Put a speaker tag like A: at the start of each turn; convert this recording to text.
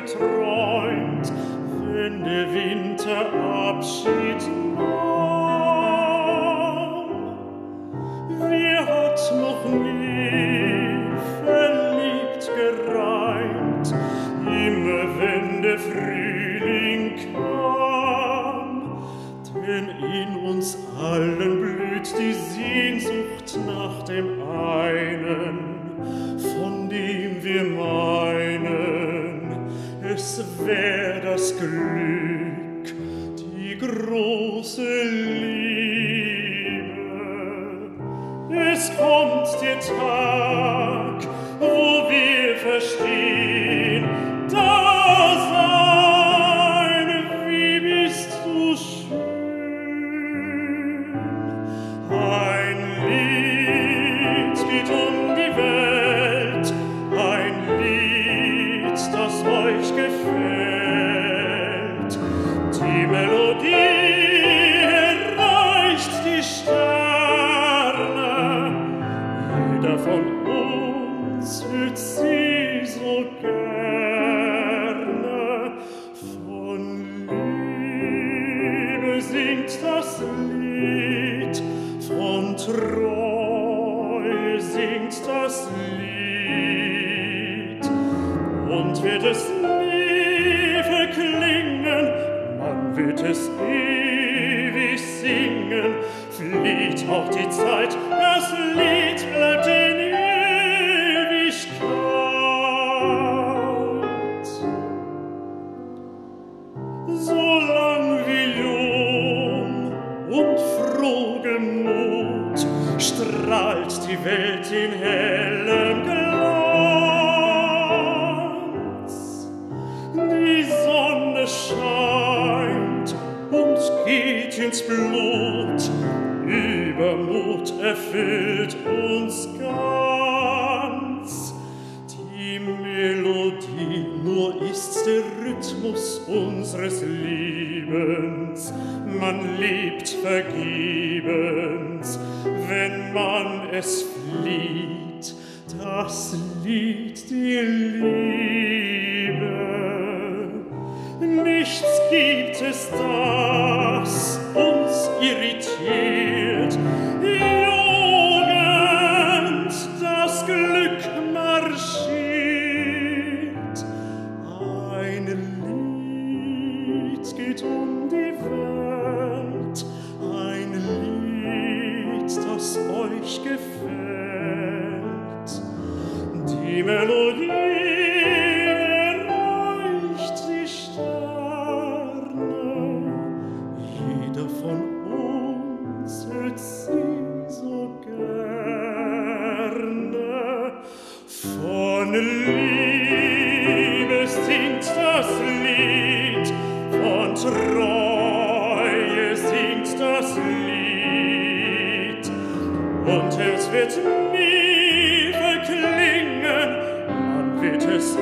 A: geträumt, wenn der Winter Abschied nahm. Wer hat noch nie verliebt gereimt, immer wenn der Frühling kam? Denn in uns allen blüht die Sehnsucht nach dem einen, von dem wir meinen, es wär das Glück, die große Liebe. Es kommt der Tag, wo wir verstehen, singt das Lied. Und wird es es ewig singen, flieht auch die Zeit, das Lied bleibt in Ewigkeit. Solang wie jung und froh gemut strahlt die Welt in hellem Glanz. Ins Blut, Übermut erfüllt uns ganz. Die Melodie nur ist der Rhythmus unseres Lebens. Man lebt vergebens, wenn man es flieht. Das Lied die Liebe. Nichts gibt es, uns irritiert. Jugend, das Glück marschiert. Ein Lied geht um die Welt, ein Lied, das euch gefällt. Die Melodie Liebe singt das Lied, von Treue singt das Lied, und es wird nie verklingen, man wird es